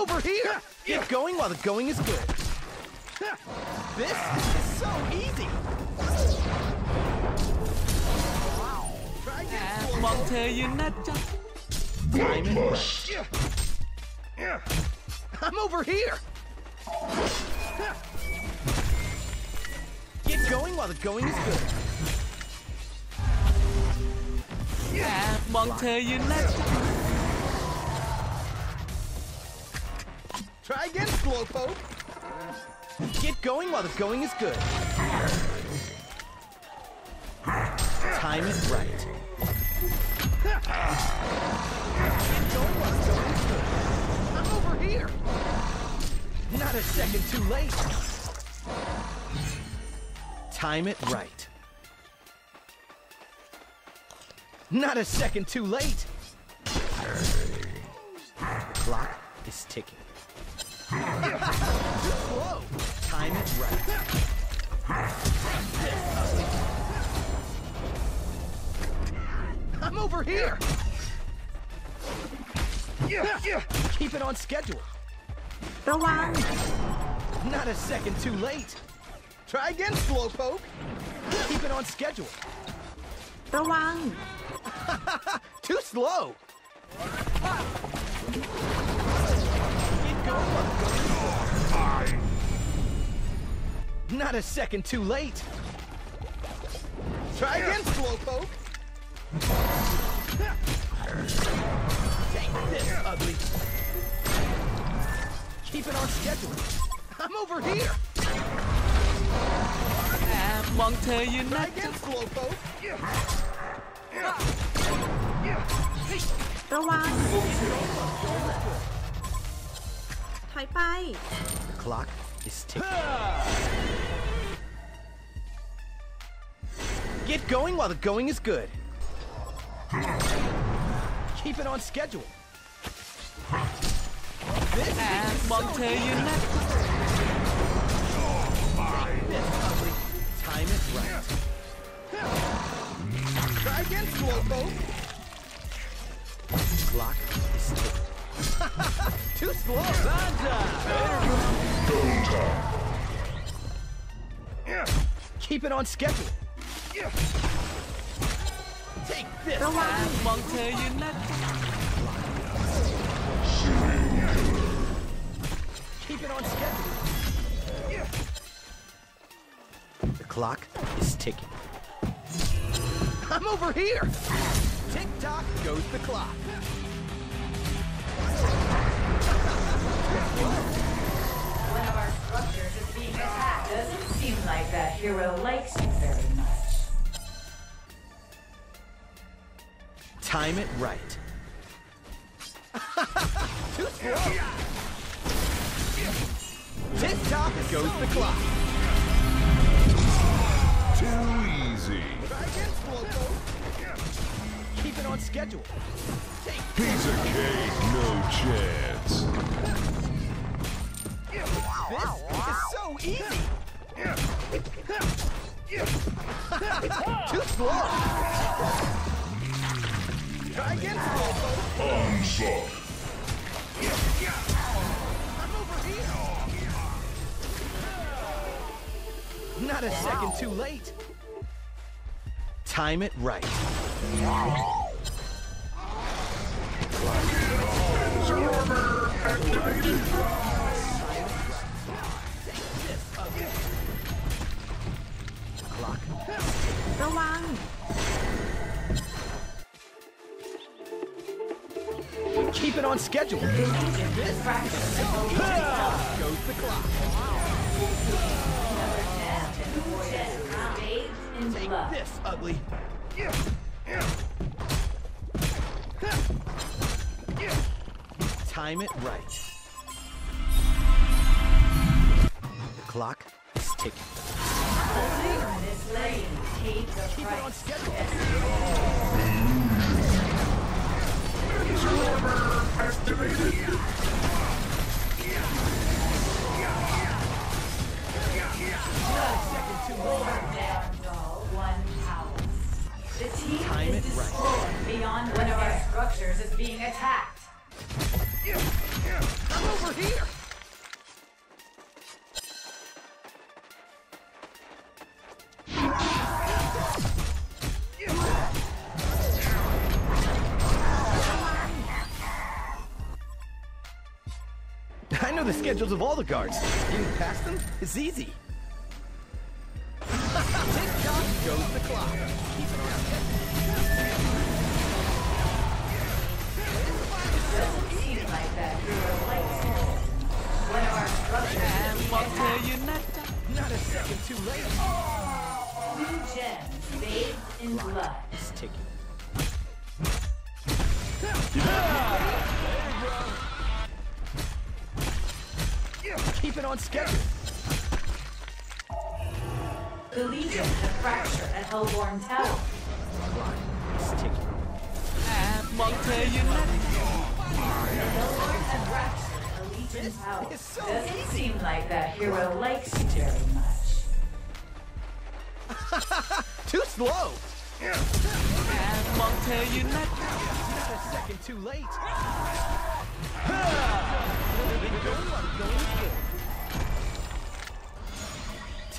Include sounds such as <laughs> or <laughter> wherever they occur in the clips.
over here! Get going while the going is good. This is so easy! Mong thề yên nát I'm over here! Get going while the going is good. Yeah. bọn thề yên nát. Try again, Slowpoke. Get going while the going is good. Time it right. Get going while the going is good. I'm over here. Not a second too late. Time it right. Not a second too late. The clock is ticking. Whoa! Time is right. I'm over here! Keep it on schedule. The one. Not a second too late. Try again, Slowpoke. Keep it on schedule. The one. <laughs> too slow. Ah. Not a second too late. Try again, Slowpoke. Take this, ugly. Keep it on schedule. I'm over here. แอบมองเธออยู่นะ Try again, Slowpoke. ระวัง ถอยไป The clock is ticking. Get going while the going is good. Keep it on schedule. This and Montaigne so Time is right. Try again, school folks. Clock is <laughs> Too slow. Sanja. Keep it on schedule. Take this, The clock is ticking. I'm over here! Tick-tock goes the clock. One of our structures is being attacked. Doesn't seem like that hero likes you. Time it right. Too slow. Tick tock goes the clock. Too easy. Try again, Slowpoke. Keep it on schedule. Take Piece of cake, no chance. this is so easy. <laughs> Too slow. Try again, Slowpoke. Onslaught. I'm over here. Not a second too late. Time it right. Clock. Schedule. Goes the clock. Take this, ugly. Time it right. The clock is ticking. Keep it on schedule. know the schedules of all the guards. Getting past them is easy. Tick-tock goes the clock. Keep it around. Too late. Bathed in blood. Ticking. Keep it on schedule. The Legion had fractured at Hellbourne Tower. And Monte United. The Lord had fractured a Legion this Tower. So Doesn't seem like that hero likes you very much. <laughs> too slow! And Monte United. Just a second too late. <laughs>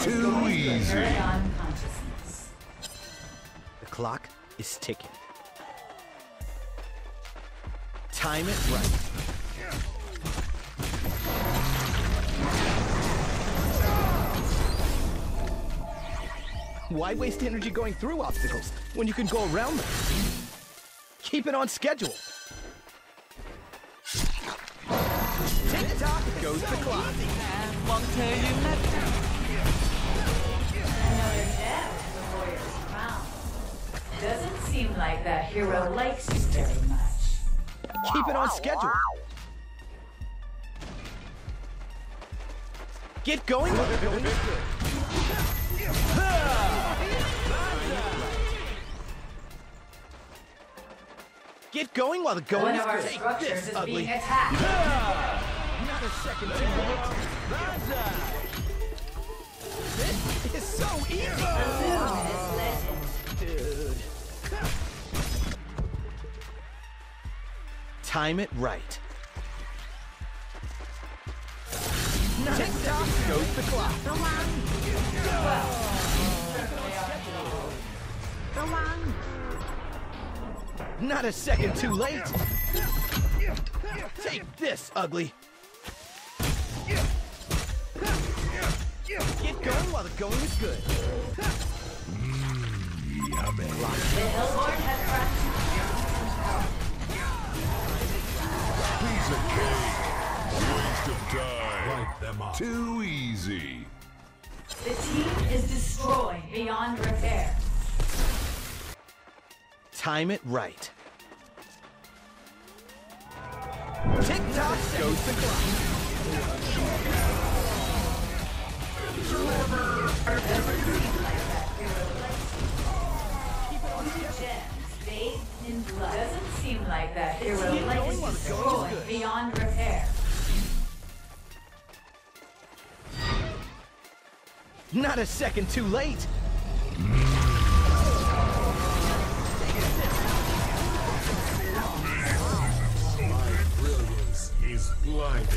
Too easy. The clock is ticking. Time it right. Why waste energy going through obstacles when you can go around them? Keep it on schedule. Tick tock goes the clock. You. Doesn't seem like that hero likes you very much. Keep it on schedule. Get going while the going is good. Get going while the going One is of our good. Take structures this, is ugly. being attacked. Not a second too late. This is so easy. time it right. Goes the clock. The one. The one. Not a second too late. Take this, ugly. Get going while the going is good. Mm, yummy. The has. Piece of cake. Waste of time. Light them up. Too easy. The team is destroyed beyond repair. Time it right. Tick tock goes the clock. Gems bathed in blood. Doesn't seem like that hero likes you destroyed beyond repair. Not a second too late. My Brilliance is blinding.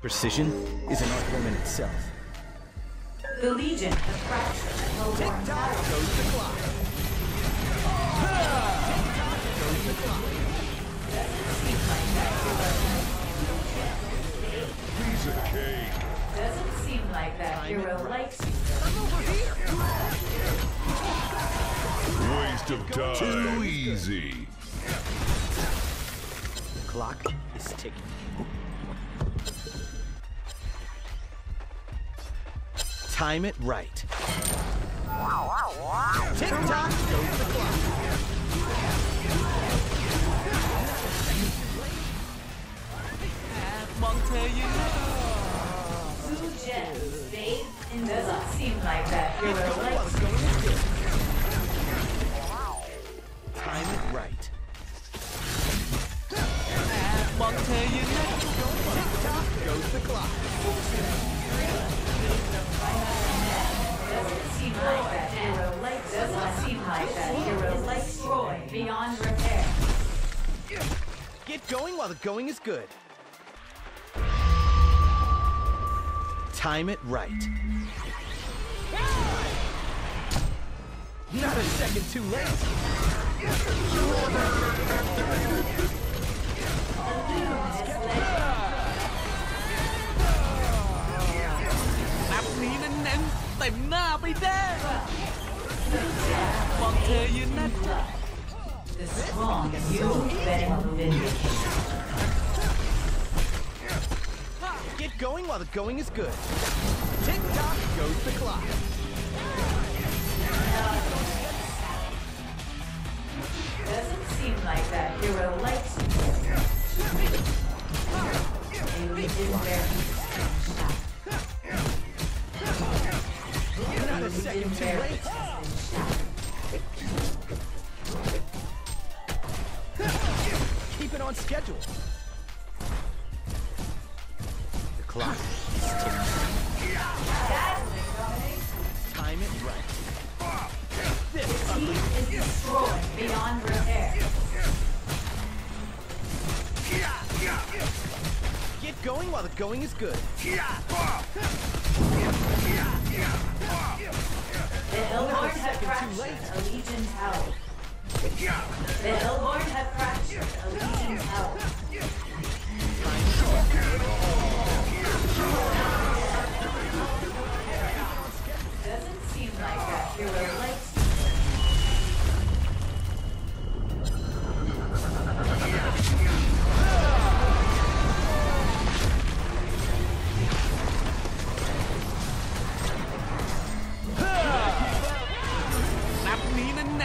Precision is an art form in itself. The Legion have fractured Tick-tock goes the clock. Tock goes the clock. Piece of cake. Doesn't seem like that hero likes you I'm over here. Waste of time. Too easy. The clock is ticking. Time it right. Tick tock like beyond repair. Get going while the going is good. Time it right. Not a second too late. The strong you better. Get going while the going is good. Tick tock goes the clock. Clock is ticking. Time it right. Is destroyed beyond repair. Get going while the going is good. The Hellbourne have fractured a Legion tower. The Hellbourne have fractured a Legion tower.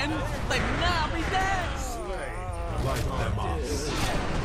Let me now be dead. Light them up.